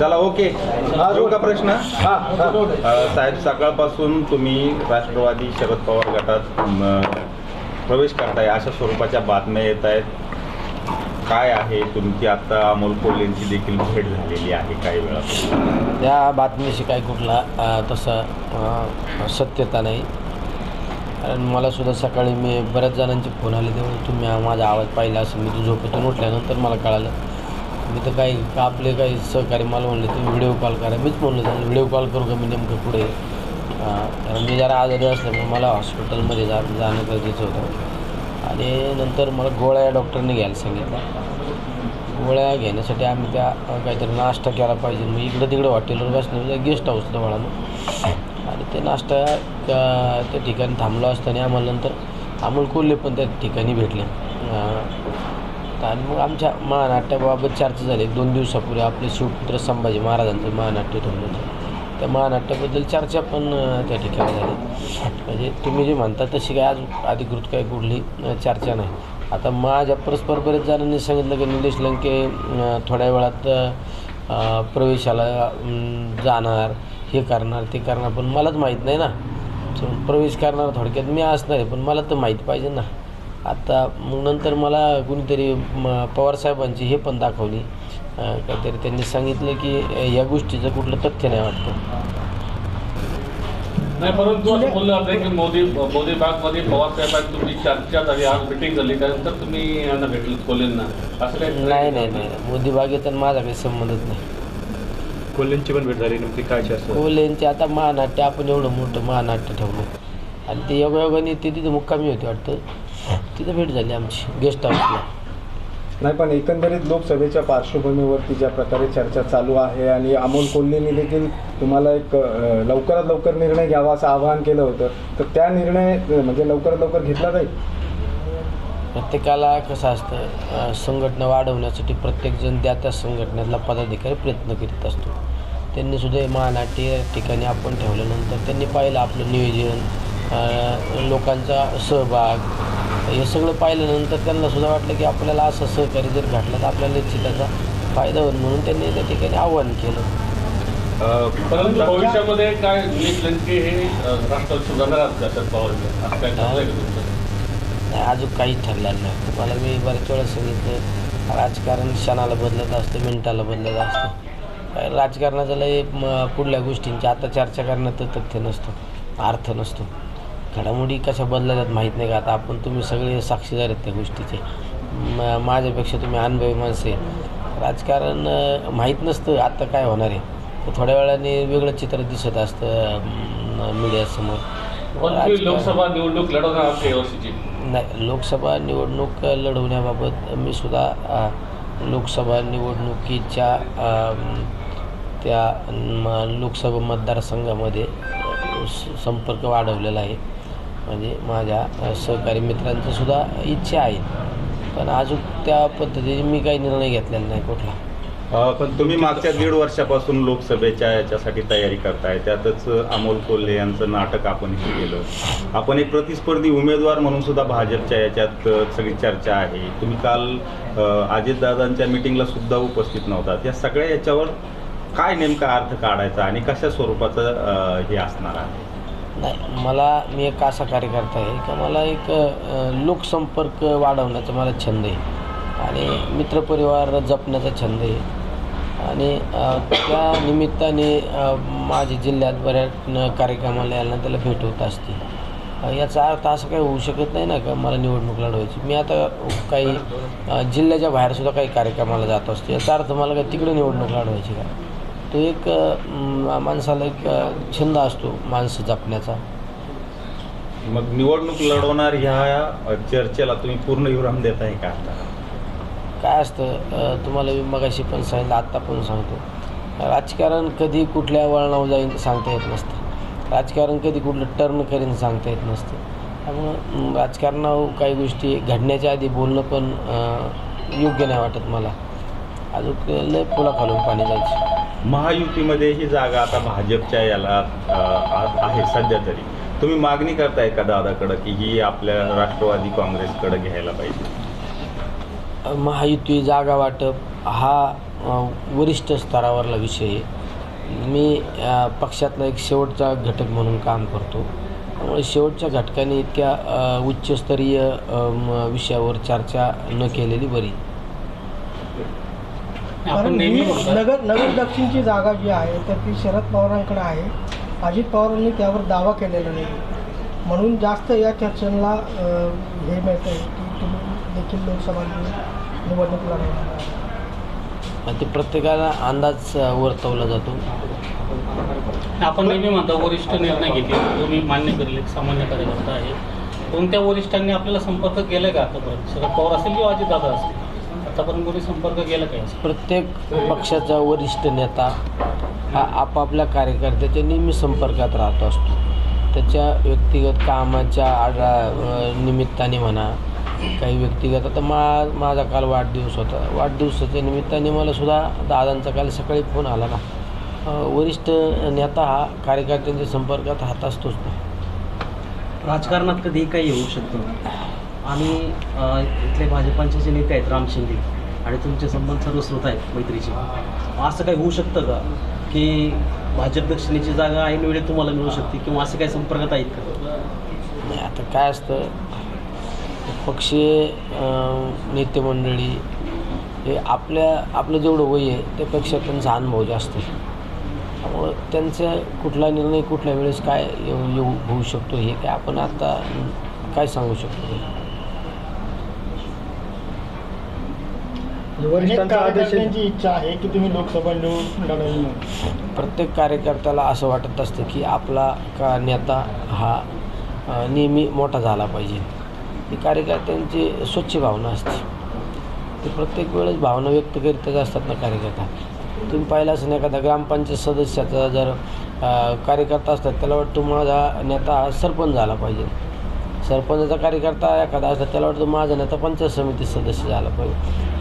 चला ओके. का प्रश्न? साहेब सकाळपासून तुम्ही राष्ट्रवादी शरद पवार गटात प्रवेश करताय अशा स्वरूपाच्या बातम्या येत आहेत. काय आहे तुमची आता अमोल कोल्हेंची देखील भेट झालेली आहे काही वेळा त्या बातमीशी काही कुठला तसा सत्यता नाही. कारण मला सुद्धा सकाळी मी बऱ्याच जणांचे फोन आले तेव्हा तुम्ही हा माझा आवाज पाहिला असं मी तो झोपेतून उठल्यानंतर मला कळालं. मी तर काही आपले काही सहकारी मला म्हणले तुम्ही व्हिडिओ कॉल करा. मीच म्हणलं त्यांना व्हिडिओ कॉल करू का मी नेमकं पुढे कारण मी जरा आजारी असल्यामुळे मला हॉस्पिटलमध्ये जा जाणं गरजेचं होतं. आणि नंतर मला गोळ्या डॉक्टरने घ्यायला सांगितलं गोळ्या घेण्यासाठी आम्ही त्या काहीतरी नाश्ता केला पाहिजे. मग इकडं तिकडं हॉटेलवर बसण्यापेक्षा गेस्ट हाऊसला वळालो. आणि ते नाश्ता त्या ठिकाणी थांबलो असताना आम्हाला नंतर अमोल कोल्हे पण त्या ठिकाणी भेटले. आणि मग आमच्या महानाट्याबाबत चर्चा झाली. दोन दिवसापूर्वी आपले शिवपुत्र संभाजी महाराजांचं महानाट्य ठेवलं होतं. त्या महानाट्याबद्दल चर्चा पण त्या ठिकाणी झाली. म्हणजे तुम्ही जे म्हणता तशी काय आज अधिकृत काही कुठली चर्चा नाही. आता माझ्या परस्पर बरेच जणांनी सांगितलं की निलेश लंके थोड्या वेळात प्रवेशाला जाणार हे करणार ते करणार पण मलाच माहीत नाही ना. प्रवेश करणार थोडक्यात मी असणार आहे पण मला तर माहीत पाहिजे ना. आता मग नंतर मला कुणीतरी म, पवारसाहेबांची हे पण दाखवली. काहीतरी त्यांनी सांगितलं की या गोष्टीचं कुठलं तथ्य नाही वाटतं. नाही परंतु असं बोललं जातं की मोदी मोदी बागमध्ये पवार साहेबांची तुमची चर्चा झाली आज मिटिंग झाली त्यानंतर तुम्ही यांना भेटलं कोल्हेंना. असं काही नाही नाही नाही मोदी बागेचा आणि माझा काही संबंधच नाही. कोल्हेंची पण भेट झाली नव्हती काय चर्चा कोल्हेंचे आता महानाट्य आपण एवढं मोठं महानाट्य ठेवलं. आणि ते योगायोगाने ते तिथं मुक्कामी होते वाटतं. तिथं भेट झाली आमची गेस्ट हाऊसला नाही पण एकंदरीत लोकसभेच्या पार्श्वभूमीवरती ज्या प्रकारे चर्चा चालू आहे आणि अमोल कोल्हेंनी देखील तुम्हाला एक अ, लवकरात लवकर निर्णय घ्यावा असं आवाहन केलं होतं. तर त्या निर्णय अ, म्हणजे लवकरात लवकर घेतला जाईल? प्रत्येकाला कसं असतं अं, संघटना वाढवण्यासाठी प्रत्येकजण त्या त्या संघटनेतला पदाधिकारी प्रयत्न करीत असतो. त्यांनी सुद्धा हे महानाट्य ठिकाणी आपण ठेवल्यानंतर त्यांनी पाहिलं आपलं नियोजन अं, लोकांचा सहभाग हे सगळं पाहिल्यानंतर त्यांना सुद्धा वाटलं की आपल्याला असं सहकार्य जर घडलं तर आपल्याला निश्चित त्याचा फायदा होईल म्हणून त्यांनी त्या ठिकाणी आव्हान केलं. परंतु भविष्यामध्ये काय लंके हे सुधारणार का शरद पवारांचे असं काय ठरलंय का तुमचं? नाही अजून काहीच ठरलेलं नाही. तुम्हाला मी बऱ्याच वेळा सांगितलं राजकारण क्षणाला बदलत असतं मिनिटाला बदलत असतं. काय राजकारणाचं लय म- पुढल्या गोष्टींची आता चर्चा करण्यात तथ्य नसतं अर्थ नसतो. घडामोडी कशा बदलतात माहीत नाही का? आता आपण तुम्ही सगळे साक्षीदार आहेत त्या गोष्टीचे. म माझ्यापेक्षा तुम्ही अनुभवी माणसे. राजकारण माहीत नसतं आत्ता काय होणार आहे. तर थोड्या वेळाने वेगळं चित्र दिसत असतं मीडियासमोर. लोकसभा निवडणूक लढवणार नाही लोकसभा निवडणूक लढवण्याबाबत मी सुद्धा लोकसभा निवडणुकीच्या त्या लोकसभा मतदारसंघामध्ये संपर्क वाढवलेला आहे. म्हणजे माझ्या सहकारी मित्रांचीसुद्धा इच्छा आहे. पण अजून त्या पद्धतीने मी काही निर्णय घेतलेला नाही कुठला. अ, पण तुम्ही मागच्या दीड वर्षापासून लोकसभेच्या याच्यासाठी तयारी करताय. त्यातच अमोल कोल्हे यांचं नाटक आपण हे केलं. आपण एक प्रतिस्पर्धी उमेदवार म्हणून सुद्धा भाजपच्या याच्यात अ, सगळी चर्चा आहे. तुम्ही काल अजितदादांच्या मिटिंगला सुद्धा उपस्थित नव्हता. या सगळ्या याच्यावर काय नेमका अर्थ काढायचा आणि कशा स्वरूपाचं अ, हे असणार आहे? नाही मला मी एक असा कार्यकर्ता आहे का मला एक लोकसंपर्क वाढवण्याचा मला छंद आहे. आणि मित्रपरिवार जपण्याचा छंद आहे. आणि त्या निमित्ताने माझ्या जिल्ह्यात बऱ्याच कार्यक्रमाला यायला त्याला भेट होत असते. याचा अर्थ असं काही होऊ शकत नाही ना का मला निवडणूक लढवायची. मी आता काही जिल्ह्याच्या बाहेरसुद्धा काही कार्यक्रमाला जात असतो. याचा अर्थ मला काय तिकडे निवडणूक लढवायची का? तो एक माणसाला एक छंद असतो माणसं जपण्याचा. मग निवडणूक लढवणार ह्या चर्चेला तुम्ही पूर्ण विराम देत आहे का आता? काय असतं तुम्हाला मी मगाशी पण सांगितलं आत्ता पण सांगतो. राजकारण कधी कुठल्या वळणावर जाईन सांगता येत नसतं. राजकारण कधी कुठलं टर्न करीन सांगता येत नसतं. त्यामुळं राजकारणावर काही गोष्टी घडण्याच्या आधी बोलणं पण योग्य नाही वाटत मला. अजून लय पुला खालून पाणी जायची. महायुतीमध्ये ही जागा आता भाजपच्या याला आहे सध्या तरी. तुम्ही मागणी करताय का दादाकडं की ही आपल्या राष्ट्रवादी काँग्रेसकडे घ्यायला पाहिजे? महायुती जागा वाटप हा वरिष्ठ स्तरावरला विषय आहे. मी पक्षातला एक शेवटचा घटक म्हणून काम करतो. त्यामुळे शेवटच्या घटकाने इतक्या उच्चस्तरीय म, विषयावर चर्चा न केलेली बरी. कारण नेहमी ही म्हणतो नगर नगर दक्षिणची जागा जी आहे तर ती शरद पवारांकडे आहे. अजित पवारांनी त्यावर दावा केलेला नाही. म्हणून जास्त या चर्चांना अं, हे मिळतं आहे की तुम्ही देखील लोकसभा निवडणूक लढवणार ते प्रत्येकाला अंदाज वर्तवला जातो. आपण नेहमी म्हणतो वरिष्ठ निर्णय घेतील. तुम्ही मान्य करेल एक सामान्य कार्यकर्ता आहे. कोणत्या वरिष्ठांनी आपल्याला संपर्क केला का आतापर्यंत? शरद पवार असेल किंवा अजितदादा असेल? आतापर्यंत कोणी संपर्क केला काय प्रत्येक पक्षाचा वरिष्ठ नेता हा आपापल्या कार्यकर्त्याच्या नेहमी संपर्कात राहतो असतो. त्याच्या व्यक्तिगत कामाच्या आडा निमित्ताने म्हणा काही व्यक्तिगत आता मा माझा काल वाढदिवस होता. वाढदिवसाच्या निमित्ताने मला सुद्धा दादांचा काल सकाळी फोन आला ना. वरिष्ठ नेता हा कार्यकर्त्यांच्या संपर्कात राहत असतोच ना. राजकारणात कधीही काही होऊ शकतं. आम्ही इथले भाजपांचे जे नेते आहेत राम शिंदे. आणि तुमचे संबंध सर्वश्रुत आहेत मैत्रीचे. असं काही होऊ शकतं का? की भाजप दक्षिणेची जागा ऐन वेळी तुम्हाला मिळू शकते किंवा असे काही संपर्कात आहेत का? नाही आता काय असतं पक्षीय नेतेमंडळी नेते मंडळी हे आपल्या आपलं जेवढं वय आहे त्यापेक्षा त्यांचा अनुभव जास्त आहे. त्यामुळं त्यांचा कुठला निर्णय कुठल्या वेळेस काय येऊ येऊ होऊ शकतो हे काय आपण आता काय सांगू शकतो? वरिष्ठांचा आदेश आहे. कार्यकर्त्यांची इच्छा आहे की तुम्ही लोकसभा म्हणून प्रत्येक कार्यकर्त्याला असं वाटत असतं की आपला का नेता हा अ, नेहमी मोठा झाला पाहिजे. ही कार्यकर्त्यांची स्वच्छ भावना असते. ते प्रत्येक वेळेस भावना व्यक्त करीतच असतात ना कार्यकर्ता. तुम्ही पाहिलं असं एखादा ग्रामपंचायत सदस्याचा जर अ, कार्यकर्ता असतात त्याला वाटतं माझा नेता हा सरपंच झाला पाहिजे. सरपंचाचा कार्यकर्ता एखादा असतात त्याला वाटतं माझा नेता पंचायत समिती सदस्य झाला पाहिजे.